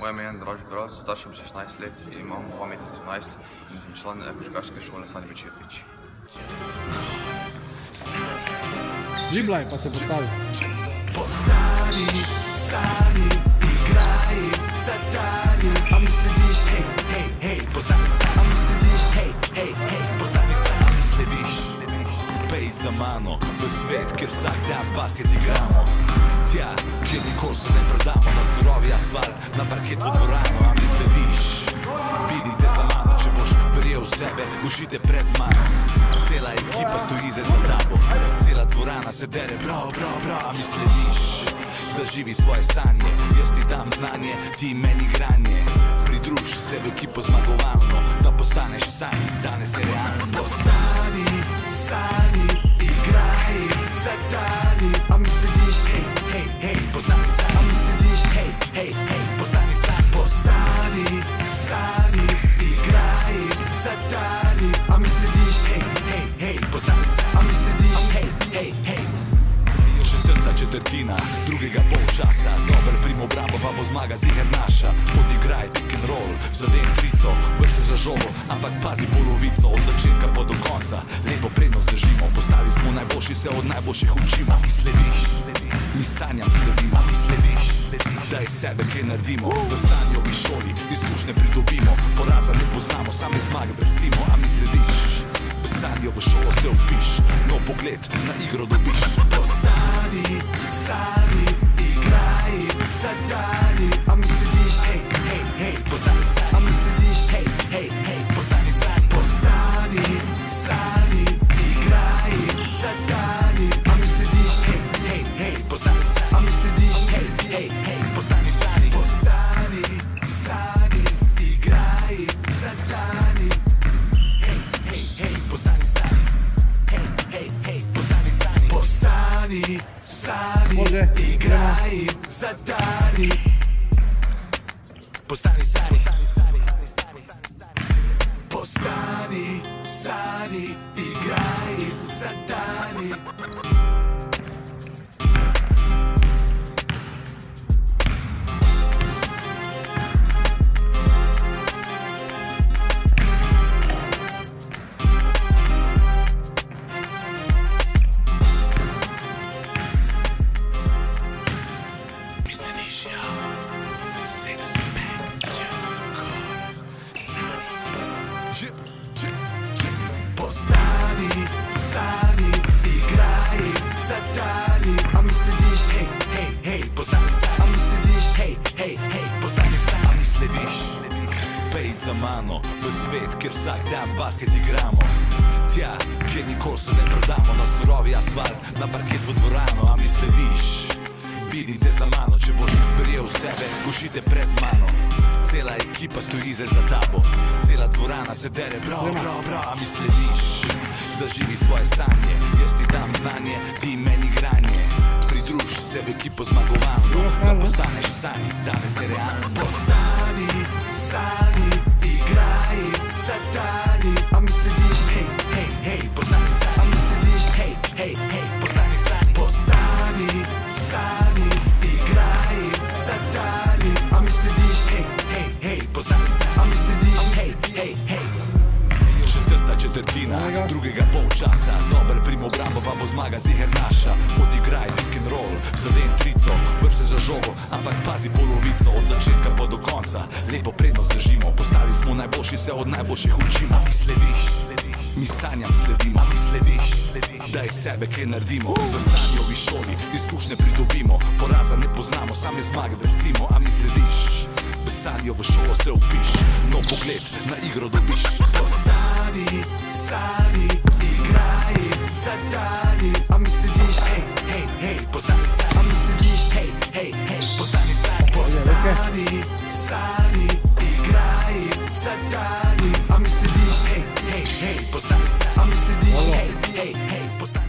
Moje ime je Andraž Grad, star sem 16 let, imam 2 metra 13 in sem član košarkarske šole Sani Večerpič. Žiblaj pa se postavi. Postani, sani, igraj, zadani A mi slediš, svet, kjer vsak dan basket igramo. Tja, kjer nikoli se ne predamo na surovi asfalt, na parket v dvorano, a mi slediš Vidim te za mano, če boš v sebe, užite pred mano. Cela ekipa stoji zdaj za tabo, cela dvorana se dere, prav, prav, prav, a mi slediš Zaživi svoje sanje, jaz ti dam znanje, ti meni granje Pridruž se v ekipo zmagovalno, da postaneš sanj, danes je realno. Postani, četrtina drugega polčasa. Dober prim obrambo pa bo zmaga ziger naša. Odigraj pick and roll, zadej trico Vrš se za žogo, ampak pazi polovico. Od začetka pa do konca Lepo prednost držimo. Postali smo najboljši, se od najboljših učimo. Mi slediš, mi sanjam sledimo. Mi slediš, daj sebe kaj naredimo. V sanjovi šoli izkušnje pridobimo. Poraza ne poznamo, same zmage brstimo A mi slediš V sanjovo šolo se upiš. No pogled na igro dobiš Postani, sani, igraj, zadani A mi slediš, hej, hej, hej, postani sam A mi slediš, hej, hej, hej, sani, Može, igraj, zadani Postani sani Postani, sani, igraj, zadani mano v svet, kjer vsak dan basket igramo. Tja, kjer nikoli se ne predamo na surovi asfalt, na parket v dvorano, a mi slediš Vidim te za mano, če boš v sebe, užite pred mano. Cela ekipa stoji zdaj za tabo, cela dvorana se dere, prav, prav, prav, a mi slediš Zaživi svoje sanje, jaz ti dam znanje, ti meni granje Pridruž se v ekipo zmagovalno, da postaneš sanj, danes je realno. Postani, sani, polčasa Dober prim obrambo pa bo zmaga ziger naša. Odigraj pick and roll, zadej trico Vrš se za žogo, ampak pazi polovico Od začetka pa do konca. Lepo prednost držimo Postali smo najboljši, se od najboljših učimo. Mi slediš, mi sanjam sledimo Mi slediš, daj sebe kaj naredimo V sanjovi šoli izkušnje pridobimo. Poraza ne poznamo, same zmage brstimo A mi slediš. V sanjovo šolo se upiš No pogled na igro dobiš. Postani, sani, sani, igraj, zadani A mi slediš, hej, hej, hej, postani sam A mi slediš, hej, hej, hej, postani